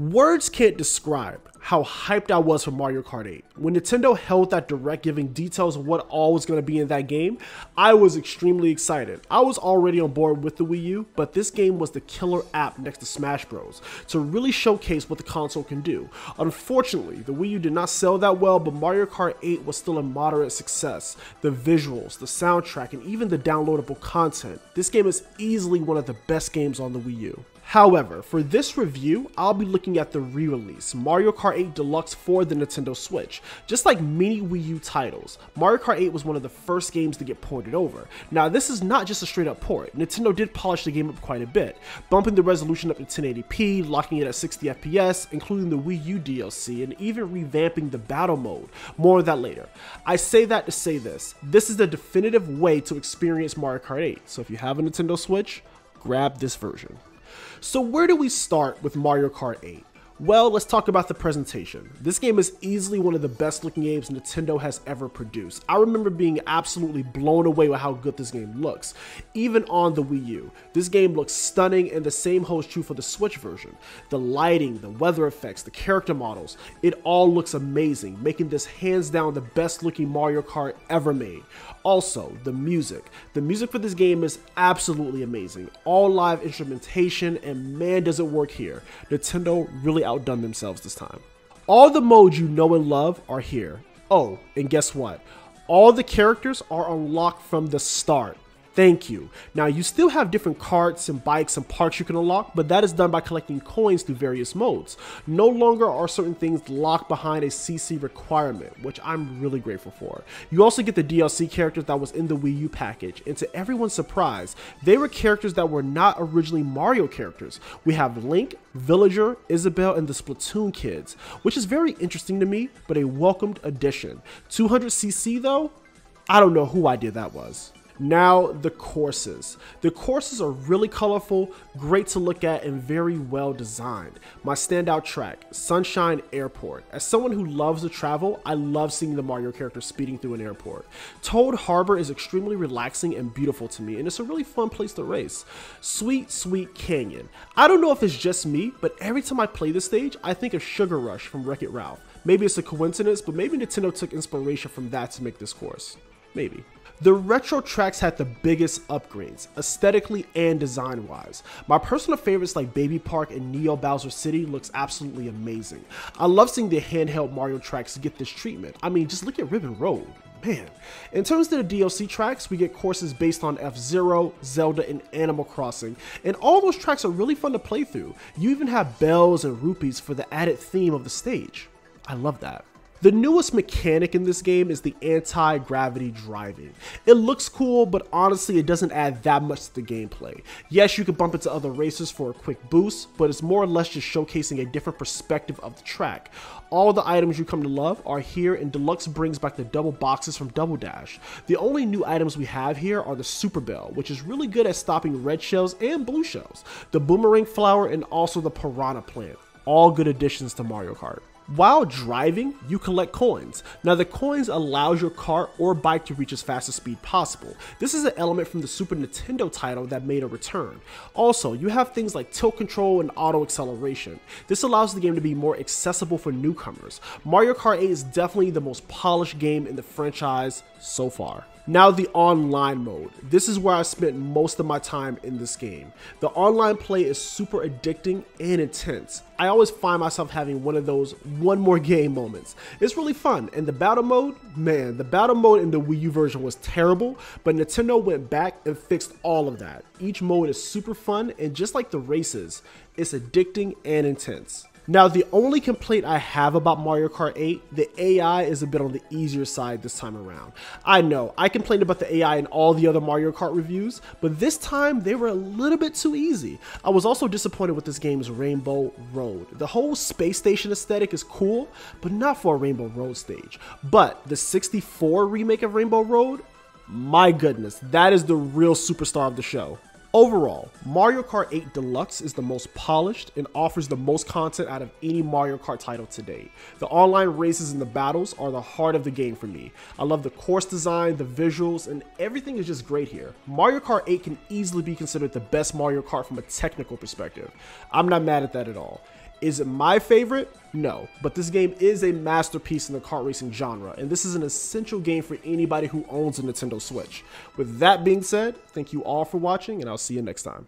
Words can't describe how hyped I was for Mario Kart 8. When Nintendo held that direct giving details of what all was going to be in that game, I was extremely excited. I was already on board with the Wii U, but this game was the killer app next to Smash Bros. to really showcase what the console can do. Unfortunately, the Wii U did not sell that well, but Mario Kart 8 was still a moderate success. The visuals, the soundtrack, and even the downloadable content, this game is easily one of the best games on the Wii U. However, for this review, I'll be looking at the re-release, Mario Kart 8 Deluxe for the Nintendo Switch. Just like many Wii U titles, Mario Kart 8 was one of the first games to get ported over. Now, this is not just a straight up port. Nintendo did polish the game up quite a bit, bumping the resolution up to 1080p, locking it at 60 FPS, including the Wii U DLC, and even revamping the battle mode. More of that later. I say that to say this. This is the definitive way to experience Mario Kart 8, so if you have a Nintendo Switch, grab this version. So where do we start with Mario Kart 8? Well, let's talk about the presentation. This game is easily one of the best looking games Nintendo has ever produced. I remember being absolutely blown away with how good this game looks, even on the Wii U. This game looks stunning and the same holds true for the Switch version. The lighting, the weather effects, the character models, it all looks amazing, making this hands down the best looking Mario Kart ever made. Also, the music. The music for this game is absolutely amazing. All live instrumentation, and man does it work here. Nintendo really outdone themselves this time. All the modes you know and love are here. Oh, and guess what? All the characters are unlocked from the start. Thank you. Now you still have different carts and bikes and parts you can unlock, but that is done by collecting coins through various modes. No longer are certain things locked behind a CC requirement, which I'm really grateful for. You also get the DLC characters that was in the Wii U package, and to everyone's surprise, they were characters that were not originally Mario characters. We have Link, Villager, Isabelle, and the Splatoon kids, which is very interesting to me, but a welcomed addition. 200cc though? I don't know who idea that was. Now, the courses. The courses are really colorful, great to look at, and very well designed. My standout track, Sunshine Airport. As someone who loves to travel, I love seeing the Mario character speeding through an airport. Toad Harbor is extremely relaxing and beautiful to me, and it's a really fun place to race. Sweet Sweet Canyon. I don't know if it's just me, but every time I play this stage, I think of Sugar Rush from Wreck-It Ralph. Maybe it's a coincidence, but maybe Nintendo took inspiration from that to make this course. Maybe. The retro tracks had the biggest upgrades, aesthetically and design wise. My personal favorites like Baby Park and Neo Bowser City looks absolutely amazing. I love seeing the handheld Mario tracks get this treatment. I mean, just look at Ribbon Road. Man. In terms of the DLC tracks, we get courses based on F-Zero, Zelda, and Animal Crossing, and all those tracks are really fun to play through. You even have bells and rupees for the added theme of the stage. I love that. The newest mechanic in this game is the anti-gravity driving. It looks cool, but honestly it doesn't add that much to the gameplay. Yes, you can bump into other racers for a quick boost, but it's more or less just showcasing a different perspective of the track. All the items you come to love are here and Deluxe brings back the double boxes from Double Dash. The only new items we have here are the Super Bell, which is really good at stopping red shells and blue shells, the Boomerang Flower, and also the Piranha Plant. All good additions to Mario Kart. While driving, you collect coins. Now the coins allows your car or bike to reach as fast a speed possible. This is an element from the Super Nintendo title that made a return. Also, you have things like tilt control and auto acceleration. This allows the game to be more accessible for newcomers. Mario Kart 8 is definitely the most polished game in the franchise so far. Now the online mode. This is where I spent most of my time in this game. The online play is super addicting and intense. I always find myself having one of those one more game moments. It's really fun. And the battle mode, man, the battle mode in the Wii U version was terrible, but Nintendo went back and fixed all of that. Each mode is super fun and just like the races, it's addicting and intense. Now, the only complaint I have about Mario Kart 8, the AI is a bit on the easier side this time around. I know, I complained about the AI in all the other Mario Kart reviews, but this time they were a little bit too easy. I was also disappointed with this game's Rainbow Road. The whole space station aesthetic is cool, but not for a Rainbow Road stage. But the 64 remake of Rainbow Road, my goodness, that is the real superstar of the show. Overall, Mario Kart 8 Deluxe is the most polished and offers the most content out of any Mario Kart title to date. The online races and the battles are the heart of the game for me. I love the course design, the visuals, and everything is just great here. Mario Kart 8 can easily be considered the best Mario Kart from a technical perspective. I'm not mad at that at all. Is it my favorite? No, but this game is a masterpiece in the kart racing genre, and this is an essential game for anybody who owns a Nintendo Switch. With that being said, thank you all for watching, and I'll see you next time.